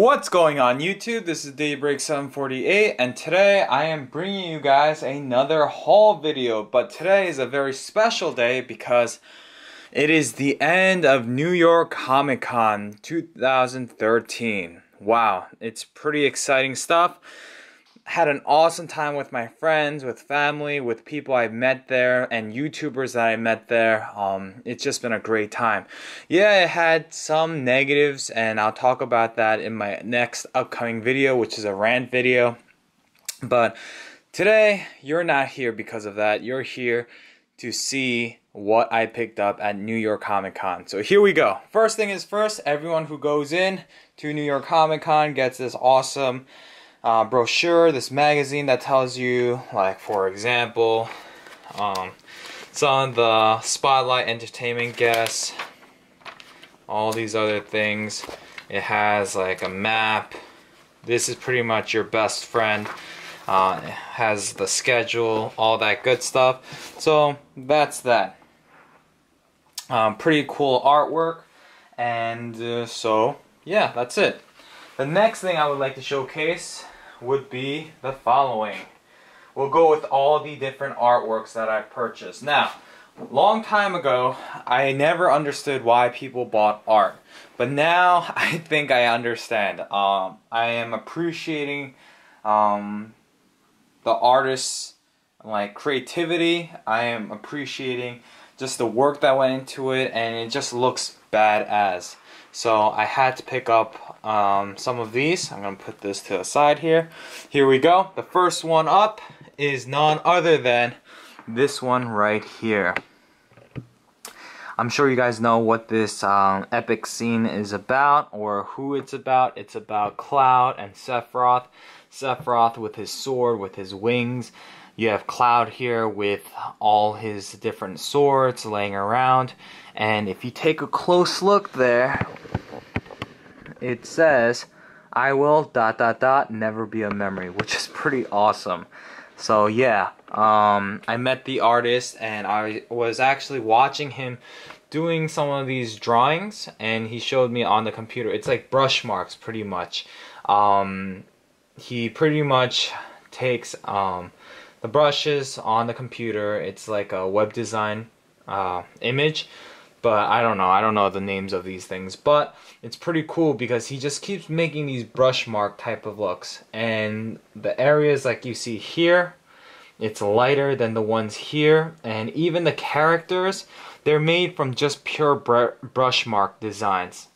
What's going on YouTube? This is Daybreak748 and today I am bringing you guys another haul video but today is a very special day because it is the end of New York Comic Con 2013. Wow, it's pretty exciting stuff had an awesome time with my friends, with family, with people I met there, and YouTubers that I met there. Um, it's just been a great time. Yeah, it had some negatives, and I'll talk about that in my next upcoming video, which is a rant video. But today, you're not here because of that. You're here to see what I picked up at New York Comic Con. So here we go. First thing is first, everyone who goes in to New York Comic Con gets this awesome uh, brochure, this magazine that tells you, like for example, um, of the spotlight entertainment guests, all these other things. It has like a map. This is pretty much your best friend. Uh, has the schedule, all that good stuff. So that's that. Um, pretty cool artwork. And uh, so, yeah, that's it. The next thing I would like to showcase would be the following. We'll go with all the different artworks that I purchased. Now, long time ago, I never understood why people bought art. But now I think I understand. Um, I am appreciating um, the artist's like creativity. I am appreciating just the work that went into it and it just looks badass. So I had to pick up um, some of these. I'm going to put this to the side here. Here we go. The first one up is none other than this one right here. I'm sure you guys know what this um, epic scene is about or who it's about. It's about Cloud and Sephiroth. Sephiroth with his sword, with his wings. You have Cloud here with all his different swords laying around. And if you take a close look there, it says, I will dot dot dot never be a memory, which is pretty awesome. So yeah, um, I met the artist and I was actually watching him doing some of these drawings and he showed me on the computer. It's like brush marks pretty much. Um, he pretty much takes um, the brushes on the computer. It's like a web design uh, image but I don't know. I don't know the names of these things, but it's pretty cool because he just keeps making these brush mark type of looks. And the areas like you see here, it's lighter than the ones here. And even the characters, they're made from just pure br brush mark designs,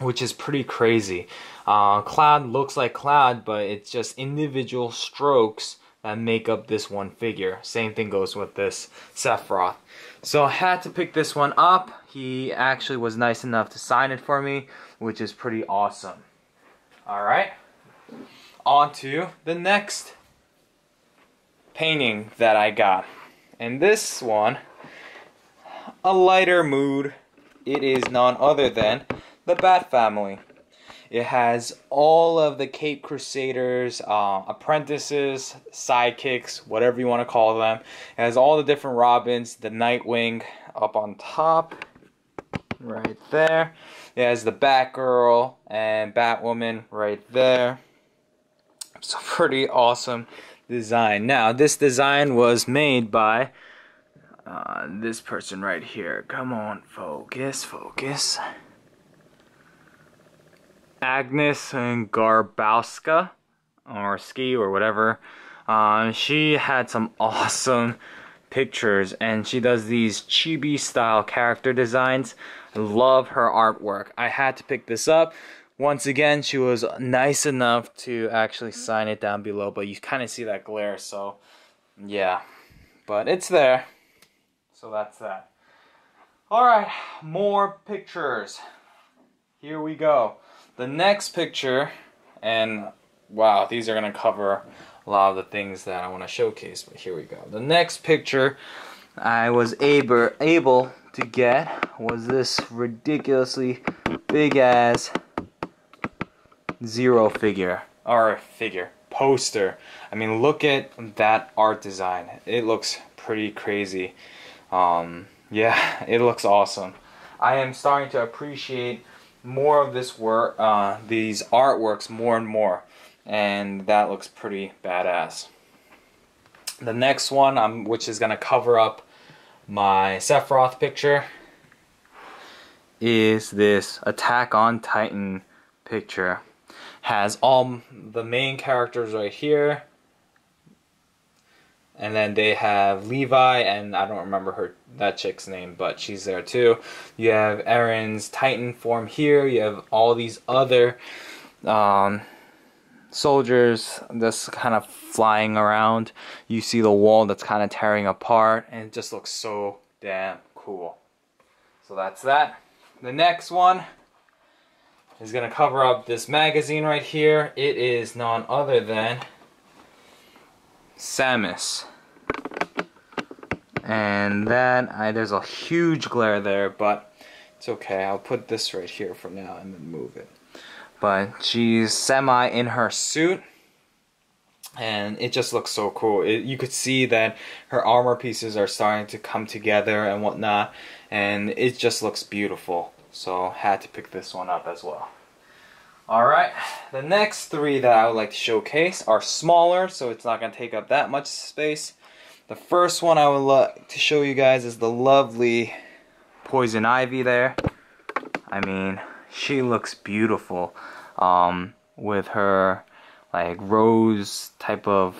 which is pretty crazy. Uh, Cloud looks like Cloud, but it's just individual strokes that make up this one figure. Same thing goes with this Sephiroth. So I had to pick this one up. He actually was nice enough to sign it for me, which is pretty awesome. Alright, on to the next painting that I got. And this one, a lighter mood. It is none other than the Bat Family. It has all of the Cape Crusaders, uh, apprentices, sidekicks, whatever you want to call them. It has all the different Robins, the Nightwing up on top, right there. It has the Batgirl and Batwoman right there. So pretty awesome design. Now, this design was made by uh, this person right here. Come on, focus, focus. Agnes Garbowska or Ski or whatever. Um, she had some awesome pictures and she does these chibi style character designs. I love her artwork. I had to pick this up. Once again, she was nice enough to actually sign it down below, but you kind of see that glare, so yeah. But it's there. So that's that. Alright, more pictures. Here we go. The next picture, and wow, these are going to cover a lot of the things that I want to showcase, but here we go. The next picture I was able, able to get was this ridiculously big ass zero figure, or figure, poster. I mean, look at that art design. It looks pretty crazy. Um, yeah, it looks awesome. I am starting to appreciate more of this work, uh, these artworks more and more, and that looks pretty badass. The next one, um, which is gonna cover up my Sephiroth picture, is this Attack on Titan picture. Has all the main characters right here. And then they have Levi and I don't remember her that chick's name, but she's there too. You have Eren's Titan form here. You have all these other um, soldiers that's kind of flying around. You see the wall that's kind of tearing apart, and it just looks so damn cool. So that's that. The next one is going to cover up this magazine right here. It is none other than Samus. And then I, there's a huge glare there, but it's okay. I'll put this right here for now and then move it. But she's semi in her suit and it just looks so cool. It, you could see that her armor pieces are starting to come together and whatnot, and it just looks beautiful. So had to pick this one up as well. Alright, the next three that I would like to showcase are smaller, so it's not going to take up that much space. The first one I would like to show you guys is the lovely Poison Ivy there. I mean, she looks beautiful um, with her like rose type of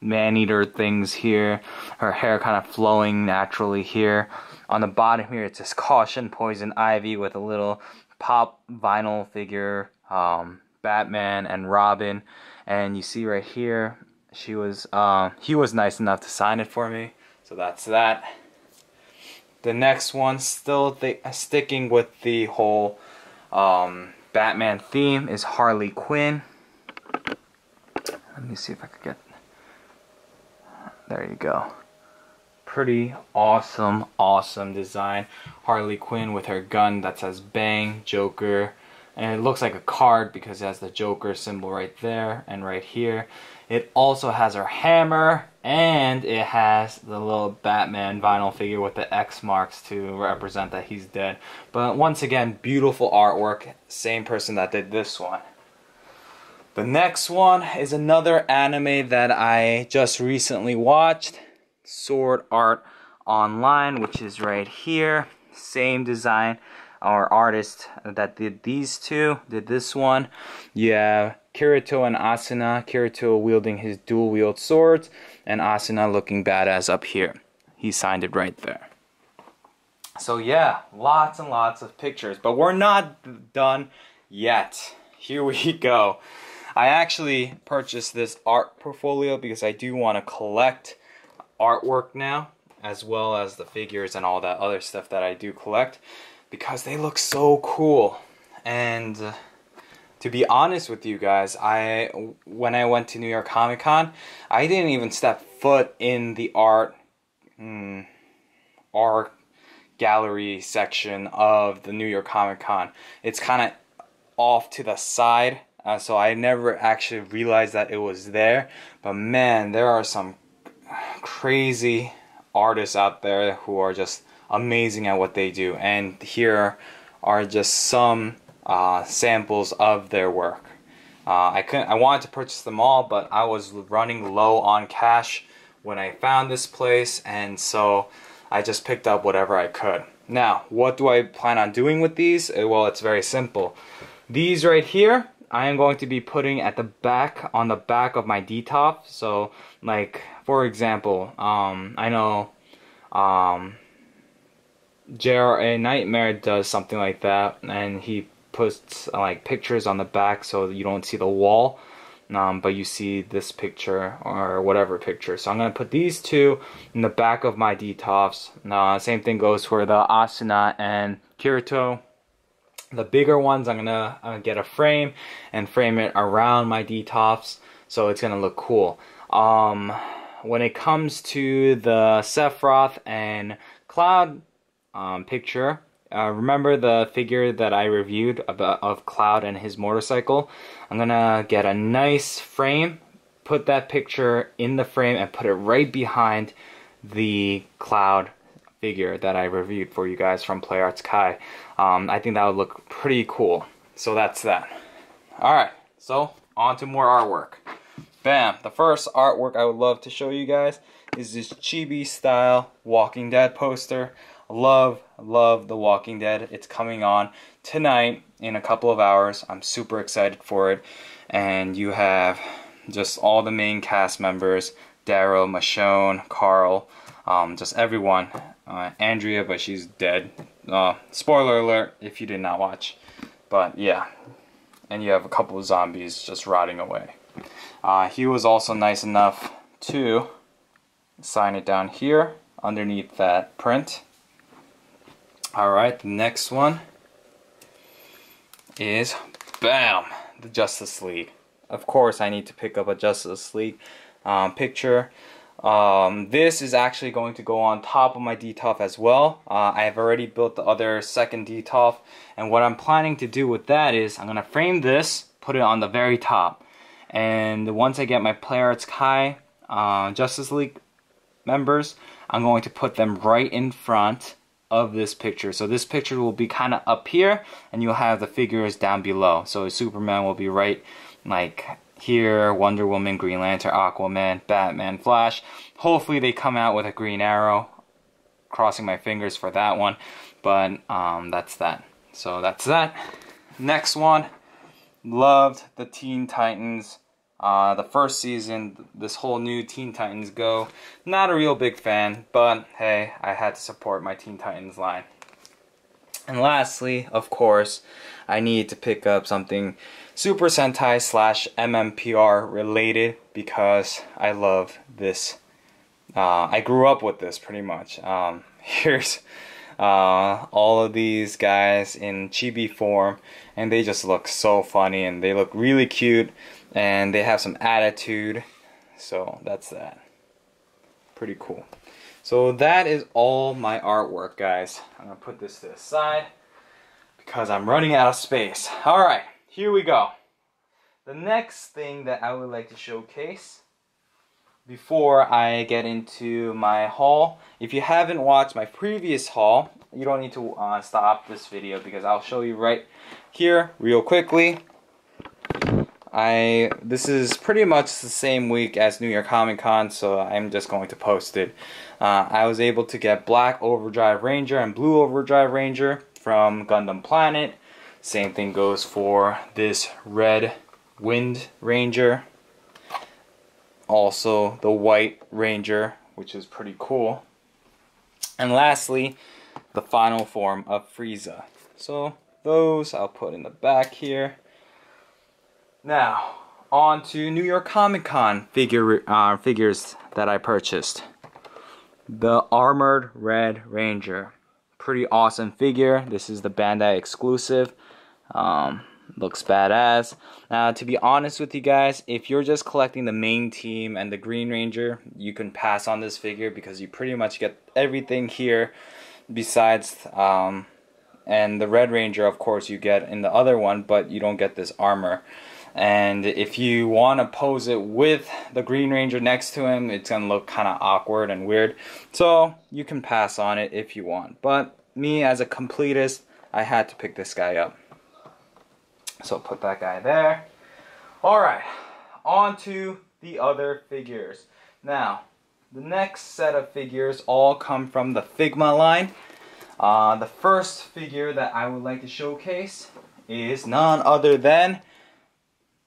man-eater things here. Her hair kind of flowing naturally here. On the bottom here, it says Caution Poison Ivy with a little pop vinyl figure, um, Batman and Robin. And you see right here, she was, uh, he was nice enough to sign it for me. So that's that. The next one, still sticking with the whole um, Batman theme, is Harley Quinn. Let me see if I could get. There you go. Pretty awesome, awesome design. Harley Quinn with her gun that says Bang, Joker. And it looks like a card because it has the Joker symbol right there and right here. It also has her hammer and it has the little Batman vinyl figure with the X marks to represent that he's dead. But once again, beautiful artwork. Same person that did this one. The next one is another anime that I just recently watched, Sword Art Online, which is right here. Same design, our artist that did these two did this one. Have Kirito and Asuna, Kirito wielding his dual wield swords, and Asuna looking badass up here. He signed it right there. So yeah, lots and lots of pictures, but we're not done yet. Here we go. I actually purchased this art portfolio because I do want to collect artwork now as well as the figures and all that other stuff that I do collect because they look so cool and uh, to be honest with you guys I when I went to New York Comic Con I didn't even step foot in the art mm, art gallery section of the New York Comic Con it's kind of off to the side uh, so I never actually realized that it was there. But man, there are some crazy artists out there who are just amazing at what they do. And here are just some uh, samples of their work. Uh, I couldn't. I wanted to purchase them all, but I was running low on cash when I found this place, and so I just picked up whatever I could. Now, what do I plan on doing with these? Uh, well, it's very simple. These right here, I am going to be putting at the back on the back of my Detolf. So like for example, um, I know um, JRA Nightmare does something like that and he puts like pictures on the back so you don't see the wall. Um, but you see this picture or whatever picture. So I'm going to put these two in the back of my Detolfs. Uh, same thing goes for the Asuna and Kirito. The bigger ones, I'm gonna, gonna get a frame and frame it around my Detolfs so it's gonna look cool. Um, when it comes to the Sephiroth and Cloud um, picture, uh, remember the figure that I reviewed of, of Cloud and his motorcycle? I'm gonna get a nice frame, put that picture in the frame and put it right behind the Cloud figure that I reviewed for you guys from Play Arts Kai. Um, I think that would look pretty cool. So that's that. Alright, so on to more artwork. Bam! The first artwork I would love to show you guys is this chibi style Walking Dead poster. Love, love The Walking Dead. It's coming on tonight in a couple of hours. I'm super excited for it. And you have just all the main cast members Daryl, Michonne, Carl, um, just everyone. Uh, Andrea, but she's dead. Uh, spoiler alert if you did not watch. But yeah, and you have a couple of zombies just rotting away. Uh, he was also nice enough to sign it down here underneath that print. Alright, the next one is BAM! The Justice League. Of course, I need to pick up a Justice League um, picture. Um, this is actually going to go on top of my Detolf as well. Uh, I have already built the other second Detolf and what I'm planning to do with that is I'm going to frame this, put it on the very top and once I get my Play Arts Kai uh, Justice League members, I'm going to put them right in front of this picture. So this picture will be kind of up here and you'll have the figures down below. So Superman will be right like here, Wonder Woman, Green Lantern, Aquaman, Batman, Flash. Hopefully they come out with a Green Arrow. Crossing my fingers for that one. But um, that's that. So that's that. Next one. Loved the Teen Titans. Uh, the first season, this whole new Teen Titans Go. Not a real big fan, but hey, I had to support my Teen Titans line. And lastly, of course, I need to pick up something Super Sentai slash MMPR related because I love this. Uh, I grew up with this pretty much. Um, here's uh, all of these guys in chibi form and they just look so funny and they look really cute and they have some attitude. So that's that. Pretty cool. So that is all my artwork, guys. I'm to put this to the side because I'm running out of space. Alright, here we go. The next thing that I would like to showcase before I get into my haul, if you haven't watched my previous haul, you don't need to uh, stop this video because I'll show you right here real quickly. I this is pretty much the same week as New York Comic Con, so I'm just going to post it. Uh, I was able to get Black Overdrive Ranger and Blue Overdrive Ranger from Gundam Planet. Same thing goes for this Red Wind Ranger. Also the White Ranger, which is pretty cool. And lastly, the final form of Frieza. So those I'll put in the back here. Now, on to New York Comic Con figure uh, figures that I purchased. The Armored Red Ranger. Pretty awesome figure. This is the Bandai exclusive. Um, looks badass. Now, to be honest with you guys, if you're just collecting the main team and the Green Ranger, you can pass on this figure because you pretty much get everything here besides um, and the Red Ranger of course you get in the other one but you don't get this armor and if you want to pose it with the Green Ranger next to him, it's to look kind of awkward and weird. So you can pass on it if you want. But me as a completist, I had to pick this guy up. So put that guy there. Alright, on to the other figures. Now, the next set of figures all come from the Figma line. Uh, the first figure that I would like to showcase is none other than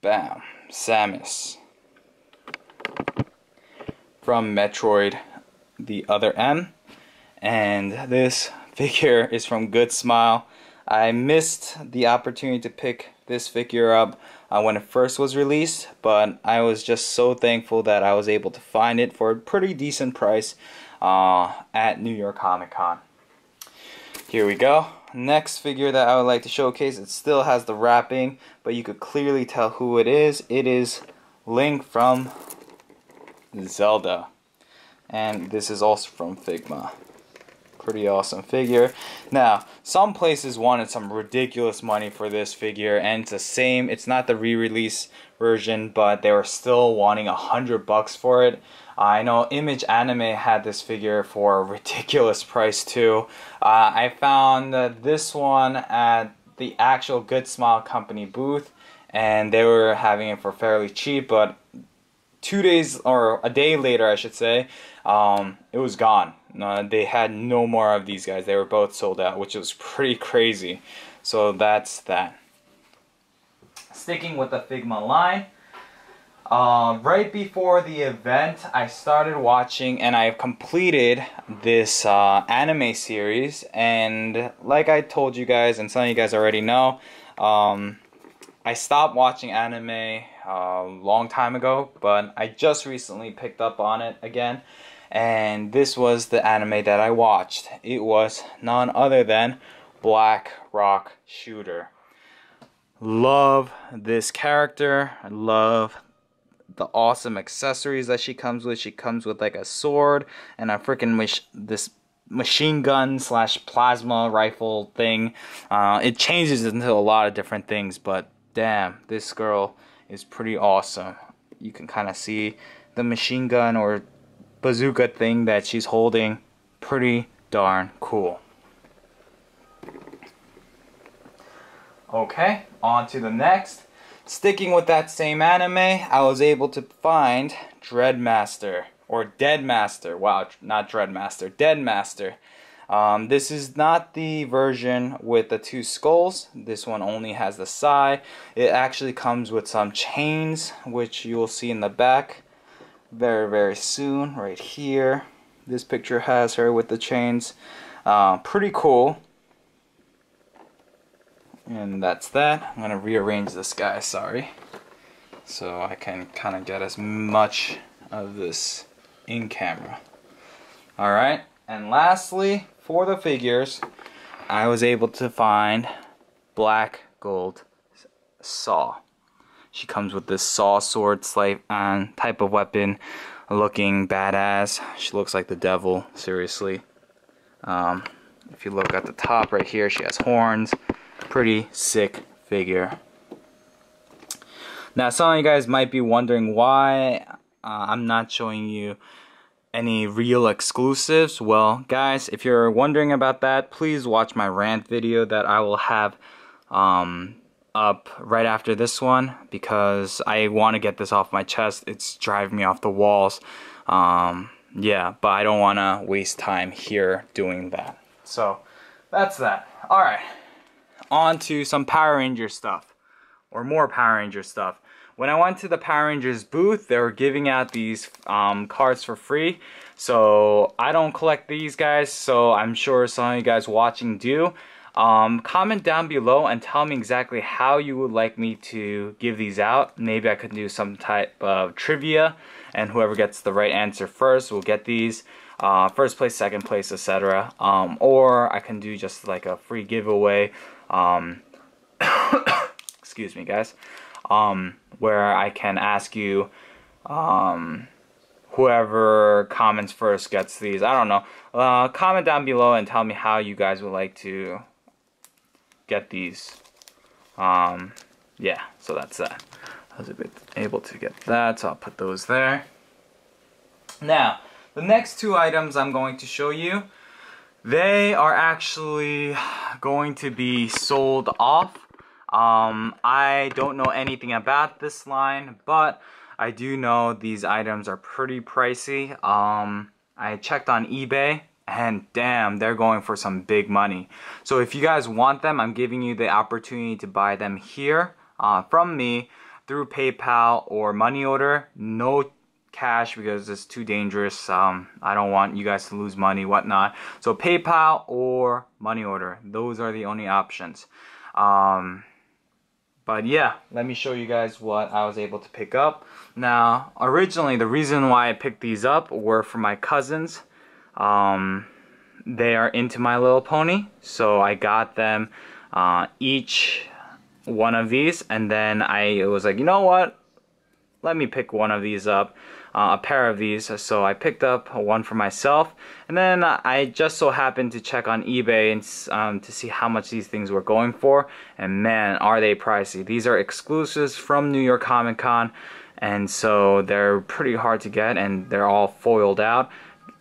Bam. Samus. From Metroid The Other M. And this figure is from Good Smile. I missed the opportunity to pick this figure up uh, when it first was released, but I was just so thankful that I was able to find it for a pretty decent price uh, at New York Comic Con. Here we go next figure that I would like to showcase, it still has the wrapping, but you could clearly tell who it is. It is Link from Zelda. And this is also from Figma. Pretty awesome figure. Now, some places wanted some ridiculous money for this figure, and it's the same. It's not the re-release version, but they were still wanting a hundred bucks for it. I know Image Anime had this figure for a ridiculous price too. Uh, I found this one at the actual Good Smile Company booth, and they were having it for fairly cheap, but two days or a day later, I should say, um, it was gone. Uh, they had no more of these guys. They were both sold out, which was pretty crazy. So that's that. Sticking with the Figma line, uh, right before the event, I started watching and I've completed this uh, anime series. And like I told you guys, and some of you guys already know, um, I stopped watching anime a uh, long time ago, but I just recently picked up on it again. And this was the anime that I watched. It was none other than Black Rock Shooter. Love this character. I love the awesome accessories that she comes with. She comes with like a sword and a freaking mach- this machine gun slash plasma rifle thing. Uh, it changes into a lot of different things, but damn, this girl is pretty awesome. You can kind of see the machine gun or bazooka thing that she's holding. Pretty darn cool. Okay, on to the next. Sticking with that same anime, I was able to find Dreadmaster or Deadmaster. Wow, not Dreadmaster, Deadmaster. Um, this is not the version with the two skulls. This one only has the sai. It actually comes with some chains, which you will see in the back very, very soon. Right here, this picture has her with the chains. Uh, pretty cool. And that's that. I'm to rearrange this guy, sorry. So I can kind of get as much of this in camera. Alright, and lastly, for the figures, I was able to find black gold saw. She comes with this saw sword slave uh, type of weapon looking badass. She looks like the devil, seriously. Um, if you look at the top right here, she has horns pretty sick figure. Now, some of you guys might be wondering why uh, I'm not showing you any real exclusives. Well, guys, if you're wondering about that, please watch my rant video that I will have um, up right after this one because I want to get this off my chest. It's driving me off the walls. Um, yeah, but I don't want to waste time here doing that. So, that's that. Alright on to some Power Ranger stuff or more Power Ranger stuff. When I went to the Power Rangers booth, they were giving out these um, cards for free. So I don't collect these guys, so I'm sure some of you guys watching do. Um, comment down below and tell me exactly how you would like me to give these out. Maybe I could do some type of trivia, and whoever gets the right answer first will get these. Uh, first place, second place, etc. Um, or I can do just like a free giveaway um, excuse me, guys, um, where I can ask you, um, whoever comments first gets these. I don't know. Uh, comment down below and tell me how you guys would like to get these. Um, yeah, so that's that. I was able to get that, so I'll put those there. Now, the next two items I'm going to show you they are actually going to be sold off. Um, I don't know anything about this line, but I do know these items are pretty pricey. Um, I checked on eBay and damn, they're going for some big money. So if you guys want them, I'm giving you the opportunity to buy them here uh, from me through PayPal or money order. No cash because it's too dangerous. Um, I don't want you guys to lose money, whatnot. So PayPal or money order. Those are the only options. Um, but yeah, let me show you guys what I was able to pick up. Now, originally, the reason why I picked these up were for my cousins. Um, they are into My Little Pony, so I got them uh, each one of these, and then I was like, you know what? Let me pick one of these up. Uh, a pair of these. So I picked up one for myself. And then I just so happened to check on eBay and, um, to see how much these things were going for. And man, are they pricey. These are exclusives from New York Comic Con. And so they're pretty hard to get and they're all foiled out.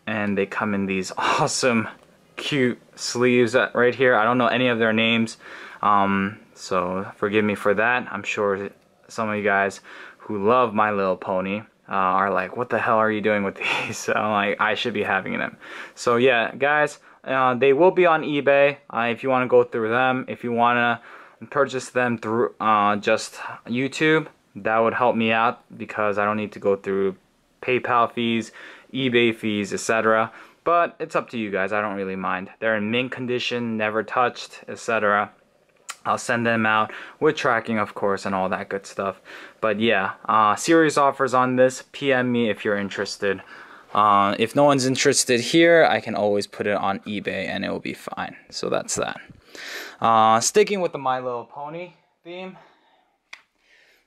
And they come in these awesome, cute sleeves right here. I don't know any of their names. Um, so forgive me for that. I'm sure some of you guys who love My Little Pony uh, are like, what the hell are you doing with these? So I'm like, I should be having them. So yeah, guys, uh, they will be on eBay uh, if you want to go through them. If you want to purchase them through uh, just YouTube, that would help me out because I don't need to go through PayPal fees, eBay fees, etc. But it's up to you guys. I don't really mind. They're in mint condition, never touched, etc. I'll send them out with tracking, of course, and all that good stuff. But yeah, uh, serious offers on this. PM me if you're interested. Uh, if no one's interested here, I can always put it on eBay and it will be fine. So that's that. Uh, sticking with the My Little Pony theme,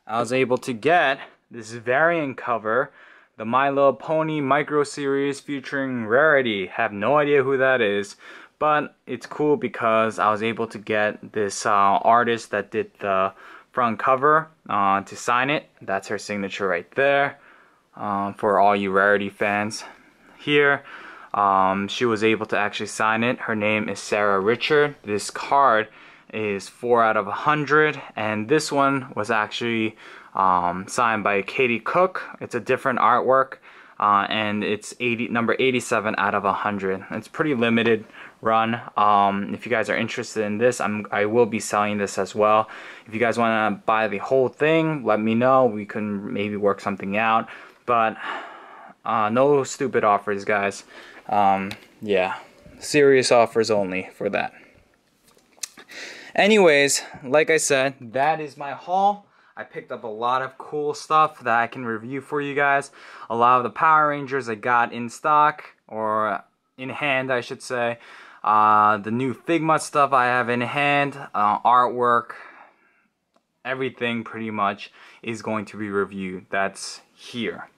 I was able to get this variant cover, the My Little Pony Micro Series featuring Rarity. Have no idea who that is, but it's cool because I was able to get this uh, artist that did the front cover uh, to sign it. That's her signature right there um, for all you Rarity fans here. Um, she was able to actually sign it. Her name is Sara Richard. This card is 4 out of 100 and this one was actually um, signed by Katie Cook. It's a different artwork uh, and it's 80 number 87 out of 100. It's pretty limited run. Um, if you guys are interested in this, I'm, I will be selling this as well. If you guys want to buy the whole thing, let me know. We can maybe work something out. But uh, no stupid offers, guys. Um, yeah, serious offers only for that. Anyways, like I said, that is my haul. I picked up a lot of cool stuff that I can review for you guys. A lot of the Power Rangers I got in stock, or in hand, I should say. Uh, the new Figma stuff I have in hand, uh, artwork, everything pretty much is going to be reviewed. That's here.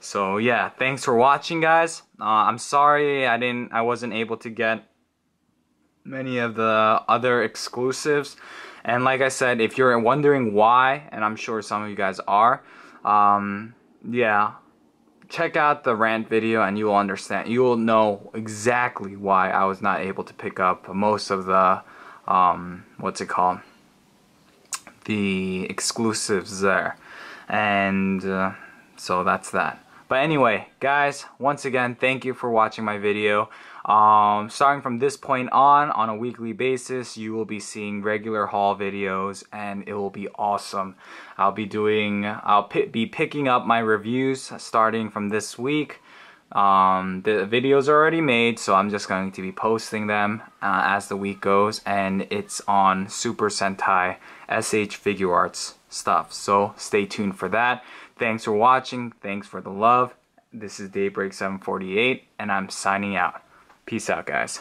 So yeah, thanks for watching, guys. Uh, I'm sorry I didn't, I wasn't able to get many of the other exclusives. And like I said, if you're wondering why, and I'm sure some of you guys are, um, yeah, check out the rant video and you will understand. You will know exactly why I was not able to pick up most of the, um, what's it called? The exclusives there. And uh, so that's that. But anyway, guys, once again, thank you for watching my video. Um, starting from this point on, on a weekly basis, you will be seeing regular haul videos and it will be awesome. I'll be doing, I'll be picking up my reviews starting from this week. Um, the videos are already made, so I'm just going to be posting them uh, as the week goes, and it's on Super Sentai SH Figuarts stuff. So stay tuned for that. Thanks for watching. Thanks for the love. This is Daybreak 748, and I'm signing out. Peace out, guys.